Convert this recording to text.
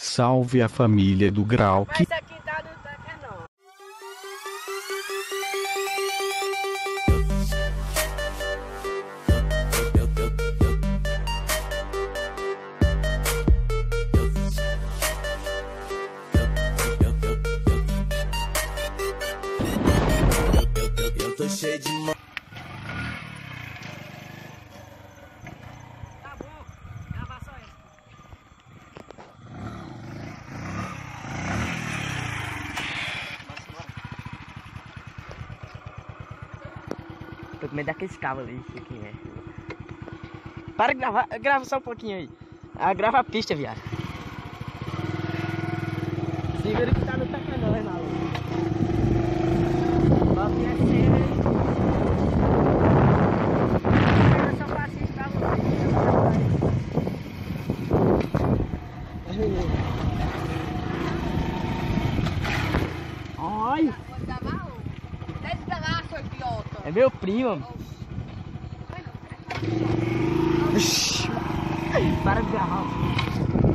Salve a família do Grau que Mas aqui tá tô cheio de mão. Tá bom. Grava só essa. Tô com medo daqueles cabos ali, sei quem é. Para de gravar, grava só um pouquinho aí. Ah, grava a pista, viado. Segura que tá no tacanão, é maluco. Vamos descer. Gravar um. Deve gravar, seu. É meu primo. Ixi. Para de gravar.